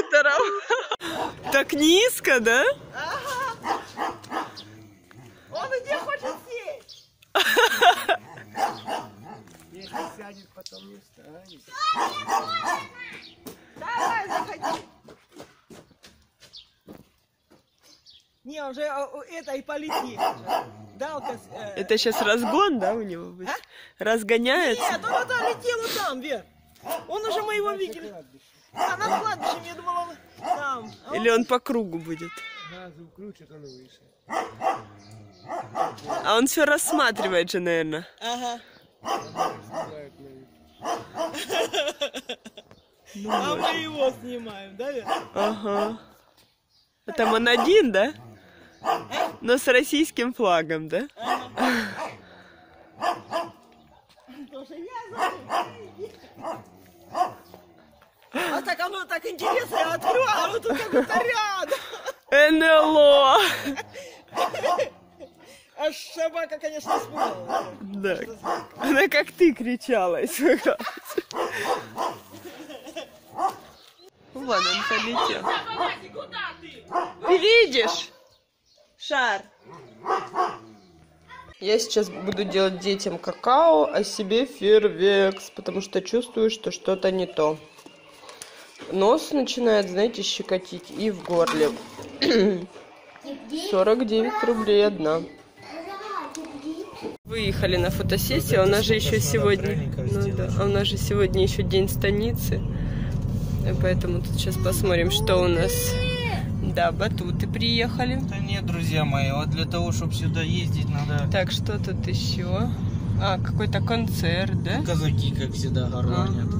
над хутором. Так низко, да? Он где хочет сесть? Если сядет, потом не встанет. Давай, заходи. Не, уже э, это и полетит. Далка. э, Это сейчас разгон, да, у него будет? Разгоняется? Нет, он это летел вот там, вверх. Он уже мы его видели. А над кладбищем, я думала, там. Или он по кругу будет? А он все рассматривает же, наверное. Ага. На А мы его снимаем, да? Ага. А там он один, да? Но с российским флагом, да? Забыл. А так оно так интересно, я открою, а оно тут как будто рядом. НЛО! Аж собака, конечно, испугалась. Да. Она как ты кричала. испугалась. Вон он полетел. Ты видишь? Шар. Я сейчас буду делать детям какао, а себе фейерверкс, потому что чувствую, что что-то не то. Нос начинает, знаете, щекотить и в горле. 49 рублей одна. Выехали на фотосессию, а у нас же еще сегодня, ну да, а у нас же сегодня еще день станицы, поэтому тут сейчас посмотрим, что у нас. Да, батуты приехали. Да нет, друзья мои, вот для того, чтобы сюда ездить, надо Так, что тут еще? А, какой-то концерт, да? казаки, как всегда, горланят. Ага. Вон Да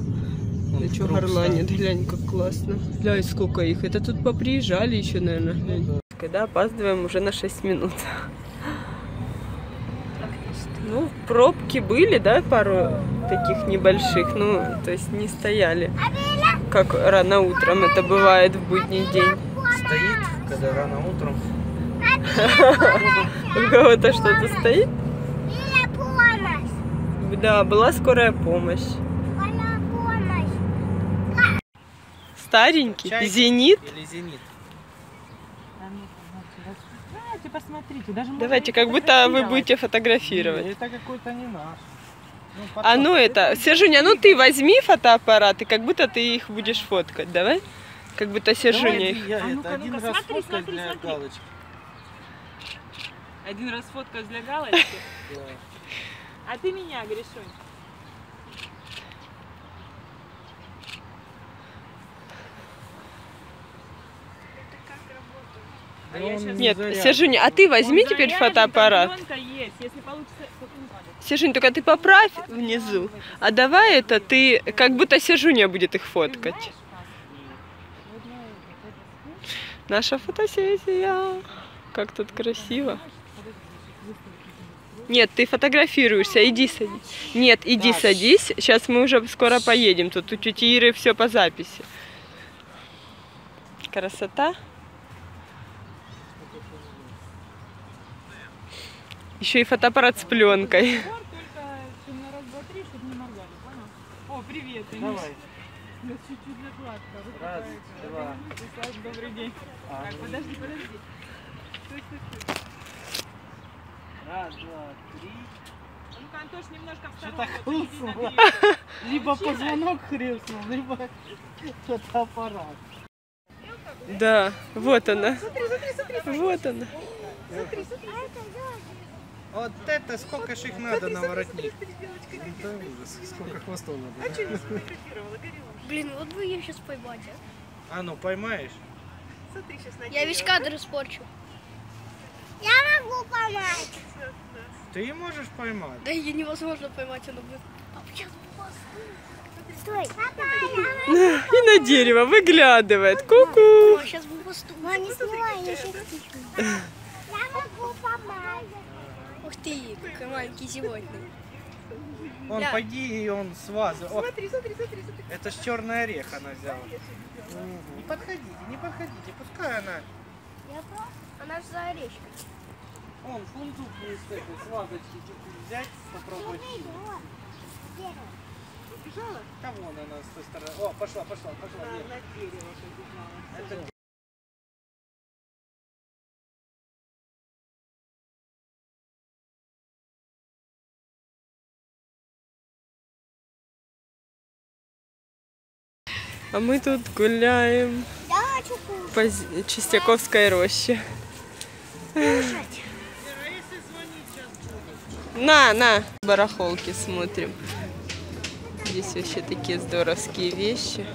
что круг горланит, глянь, как классно. Глянь, сколько их. Это тут поприезжали еще, наверное. глянь. Когда опаздываем уже на 6 минут. Ну, пробки были, да, пару таких небольших, ну, то есть не стояли, как рано утром это бывает в будний день. Стоит, когда рано утром. У кого-то что-то стоит? Да, была скорая помощь. Старенький, Чайка зенит. Или зенит. Давайте посмотрите, даже Давайте, как будто вы будете фотографировать. Это какой-то не наш. Ну, А ну это, Сержуня, ну ты возьми фотоаппарат, и как будто ты их будешь фоткать, давай? Как будто Сержуня их. я А ну-ка, один ну-ка, раз смотри, смотри, для смотри. галочки. Один раз фоткаю для галочки. Да. А ты меня, Гришунь. А Нет, заряд. Сержуня, а ты возьми Он теперь заряжен, фотоаппарат. есть, если получится... не. Сержунь, только ты поправь внизу. А давай это ты, как будто Сержуня будет их фоткать. Наша фотосессия. Как тут красиво. Нет, ты фотографируешься, иди садись. Нет, иди садись. Сейчас мы уже скоро поедем. Тут у тети Иры все по записи. Красота. Еще и фотоаппарат с пленкой. О, привет. Давай. Чуть-чуть накладка. Раз, два. Добрый день. А, Так, подожди, подожди. Стой, стой, стой. Раз, два, три. Ну-ка, Антош, немножко в Что-то. Либо позвонок хрустнул, либо фотоаппарат. Да, вот она. Вот она. Вот это сколько ж их надо на воротник. Это ужас, сколько хвостов надо. Блин, вот бы ее сейчас поймать, а. А ну поймаешь? Я весь кадр испорчу. Я могу поймать. Ты и можешь поймать. Да ее невозможно поймать, она будет. Стой. И на дерево выглядывает. Ку-ку. сейчас посту. Мама, не снимай, я сейчас Я могу поймать. Ух ты, какой маленький животный. Он Да. пойди и он с вазы. О, смотри, смотри, смотри, Это ж черный орех она взяла. Мгм. Не подходите, не подходите, пускай она. Я про... Она же за орешкой. Он фундук будет с этой, с вазочки взять, попробовать. Там вон она с той стороны. О, пошла, пошла, пошла. Нет. Это А мы тут гуляем по Чистяковской роще. На, на, барахолки смотрим. Здесь вообще такие здоровские вещи.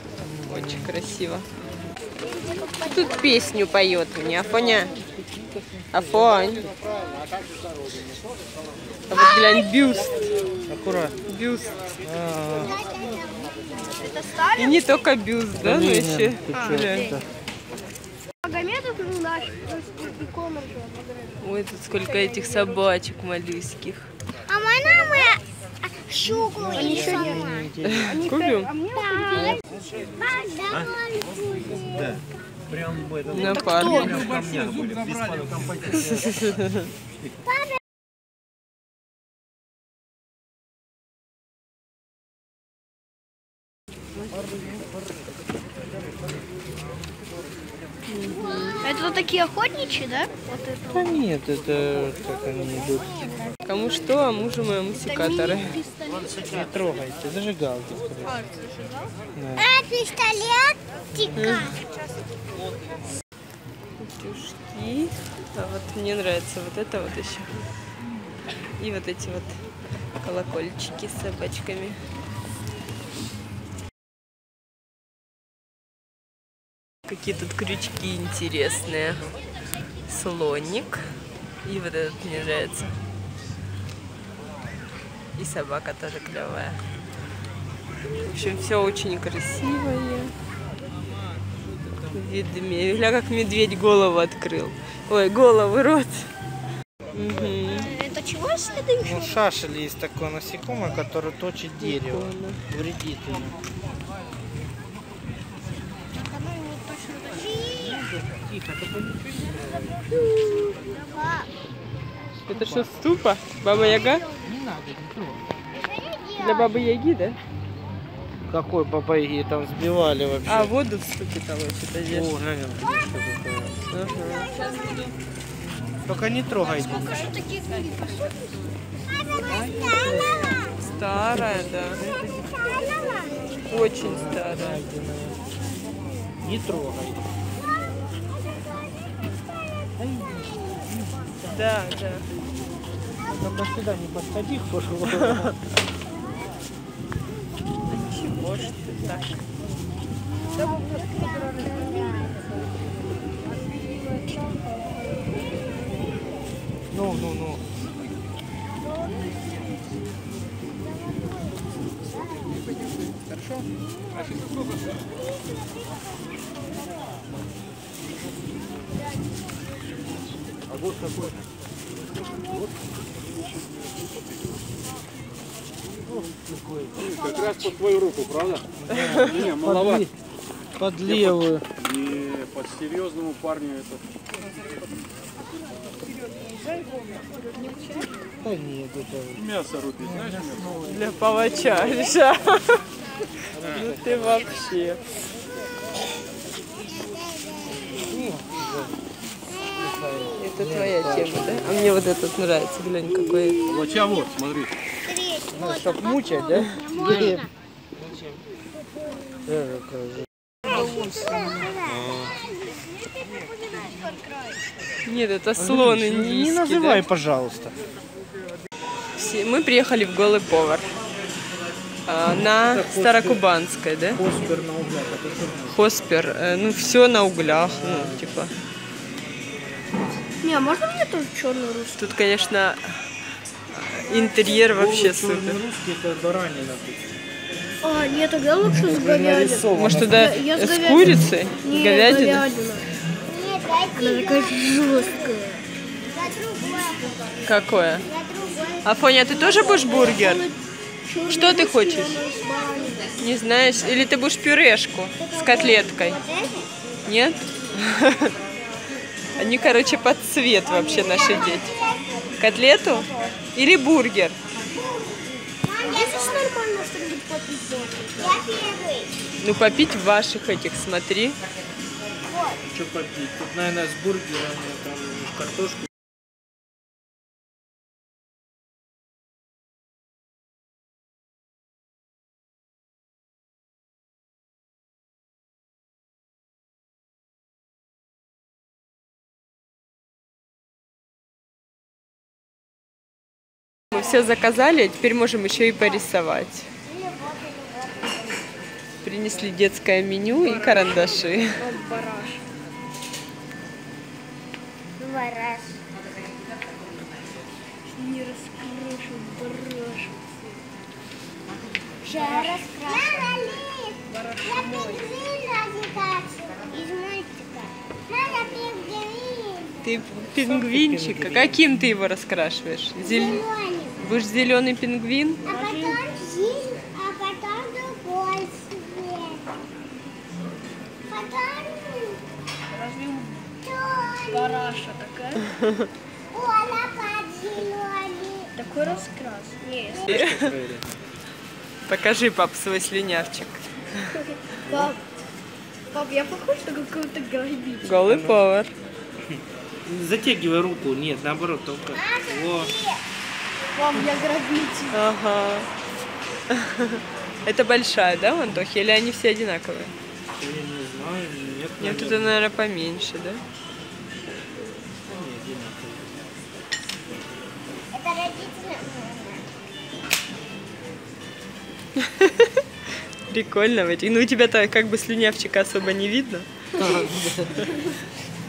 Очень красиво. Тут песню поет мне, Афоня. Афонь. А вот глянь, бюст. аккуратно. Бюст. Это Сталин? И не только бюст, да, но еще. Магомедов, ну, наш, икона же. Ой, тут сколько этих собачек малюських. А можно мы щуку Они сама? Купим? Да. На пару. Это вот такие охотничьи, да? Вот это. Да нет, это как они идут. Кому что, а мужу моему секаторы. Не трогайте, зажигалки. скорее. А, пистолет? Утюжки. А вот мне нравится вот это вот еще. И вот эти вот колокольчики с собачками. Какие тут крючки интересные. Слоник. И вот этот мне нравится. И собака тоже клевая. В общем, все очень красивое. Ведмедь. Гля, как медведь голову открыл. Ой, голову, рот. Мгм. Это чего следы еще? Ну, шашель есть такое насекомое, которое точит дерево. Прикольно. Вредит ему. Это что, ступа? Баба Яга? Не надо, не трогай. Для бабы Яги, да? Какой бабайги там сбивали вообще? А, воду в ступе того что-то О, такое. Ага. Только не трогайте. Старая, да. Очень старая. Не трогай. Да, да. Только сюда не подходи, пожалуйста. Чего ж ты так? Ну, ну, ну. Как раз под твою руку, правда? Не, маловато. под левую. Не, под серьезному парню это. Да нет, это... Мясо рубить, знаешь, мясо? Для палача реша. Ну ты вообще. Это твоя тема, да? А мне вот этот нравится, глянь, какой. Лача вот, смотри. Ну, чтоб мучать, да? Нет, это слоны Не низкие. называй, да? пожалуйста. Мы приехали в Голый повар. А, На Старокубанской, да? Хоспер на углях? Хоспер. э, Ну, все на углях, ну, типа. Не, а можно мне тоже черную русскую? Тут, конечно, интерьер вообще супер. черный русский это баранина. А, нет, тогда лучше с говядиной. Может, туда Я с с говядиной. курицей? Нет, Говядина? говядина. Она такая жесткая. Какое? Афоня, ты тоже будешь бургер? Что ты хочешь? Не знаешь? Или ты будешь пюрешку с котлеткой? Нет? Они, короче, под цвет вообще наши дети. Котлету или бургер? Ну, попить ваших этих, смотри. Что попить? Тут, наверное, с бургерами, там, картошку. Мы все заказали, а теперь можем еще и порисовать. Принесли детское меню и карандаши. Бараш. Не раскрашу бараш. Я раскрашу. Я пингвин развлекаться из мультика. Надо пингвин. Ты пингвинчика. Каким ты его раскрашиваешь? Зеленый. Будешь зеленый пингвин? А потом жизнь, а потом другой цвет. Потом... Разве Параша такая. Оля под зеленый. Такой раскрас. Нет. Покажи, пап, свой слюнявчик. Пап, пап, я похож на какого-то грабителя. Голый повар. Затягивай руку. Нет, наоборот, только. Во. Пап, я грабитель. Ага. Это большая, да, Антохи? Или они все одинаковые? Я не знаю. Нет, Нет, наверное, это, наверное, поменьше, да? они одинаковые. Это родители. Прикольно. ведь. Ну, у тебя-то как бы слюнявчика особо не видно.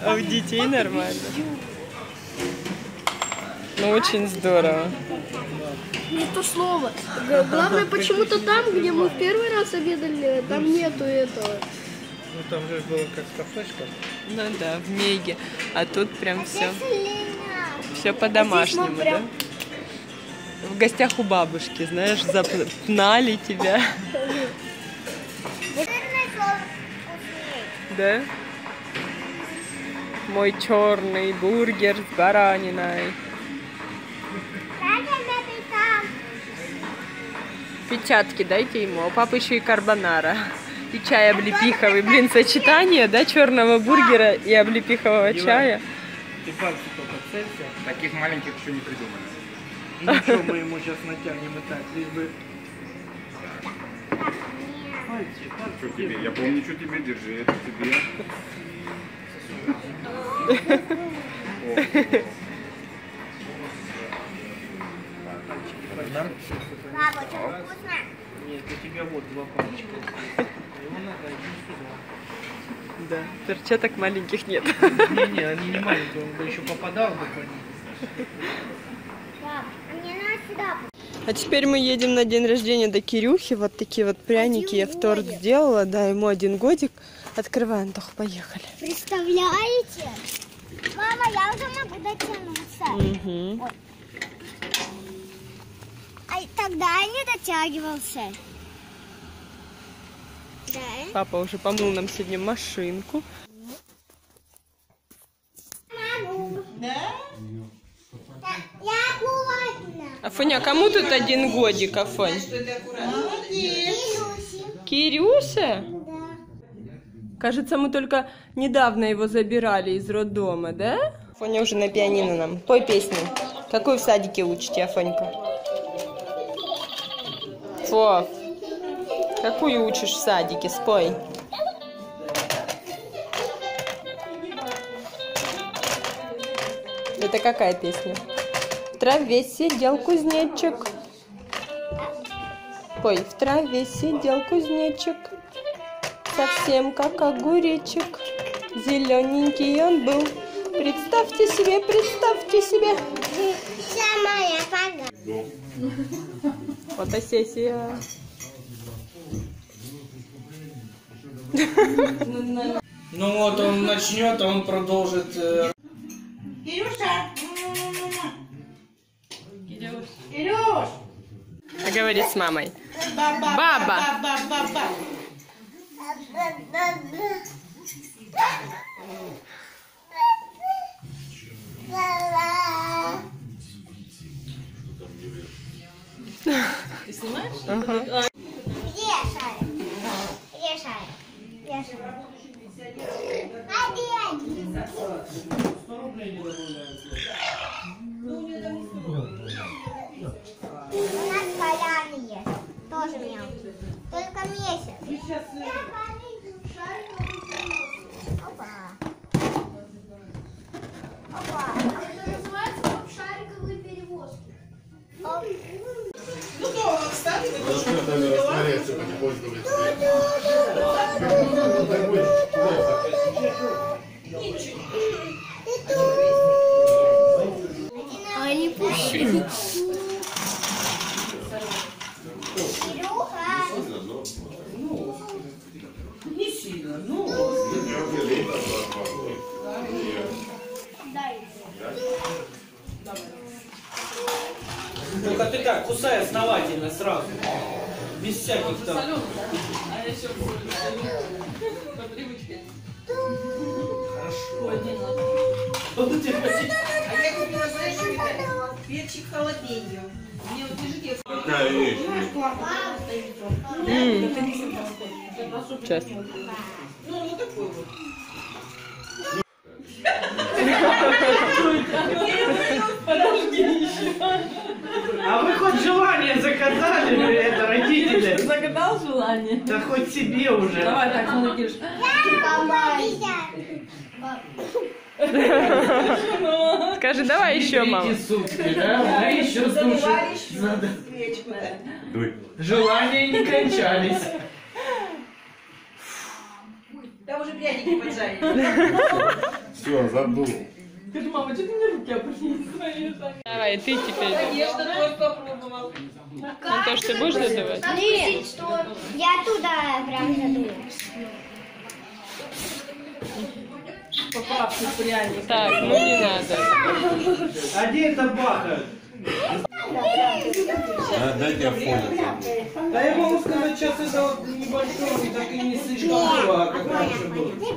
А у детей нормально. Ну, очень здорово. Не то слово. Главное, почему-то там, где мы в первый раз обедали, там нету этого. Ну там же было как кафешка. Ну да, в Меге. А тут прям все, все по-домашнему, да? В гостях у бабушки, знаешь, запнали тебя, да? Мой черный бургер с бараниной. Печатки дайте ему, а у папы еще и карбонара. И чай облепиховый. Блин, сочетание, да, черного бургера и облепихового чая. Ты пальцы только целься. Таких маленьких еще не придумали. Ничего, мы ему сейчас натянем и так, лишь бы... Пальцы, Что пальцы. тебе? Я помню, что тебе держи. Это тебе. Баба, очень вкусно. Нет, у тебя вот два пальчика. Его надо один сюда. Да, перчаток маленьких нет. Не-не, они не маленькие, он бы еще попадал бы по ним. Пап, мне надо сюда. А теперь мы едем на день рождения до Кирюхи. Вот такие вот пряники я в торт сделала. Да, ему один годик. Открываем, Тох, поехали. Представляете? Мама, я уже могу дотянуться. Мгм. А тогда я не дотягивался. Да? Папа уже помыл нам сегодня машинку. Да? Афоня, а кому тут один годик, Афонь? Кирюша? Да. Кажется, мы только недавно его забирали из роддома, да? Афоня уже на пианино нам. Пой песню. Какую в садике учите, Афонька? Фо. Какую учишь в садике? Спой. Это какая песня? В траве сидел кузнечик. Пой, в траве сидел кузнечик. Совсем как огуречек. Зелененький он был. Представьте себе, представьте себе. Самая пога. Фотосессия. Ну вот он начнет, а он продолжит. э, Говори с мамой. Баба. Ага. Где Без всяких там. Вот у тебя почти- А я купила, знаешь, это? Перчик халапеньо. Мне вот лежит, Сейчас. ну, ну такой вот. А вы хоть желание загадали, это родители? Загадал желание? Да хоть себе уже. Давай так, молодежь. Скажи, давай еще, мама. Сутки, да? А еще слушай. Надо. Желания не кончались. Там уже пряники поджарили. Все, забыл. Скажи, мама, что ты мне руки опустила? Давай, ты теперь. Конечно, твой попробовал. Ну, то, что ты будешь задавать? Нет, я туда прям задую. Поправки пряник. Так, ну не надо. А где это баха? Дайте оформить. Да я могу сказать, сейчас это вот небольшое, так и не слишком дорого, как раньше было.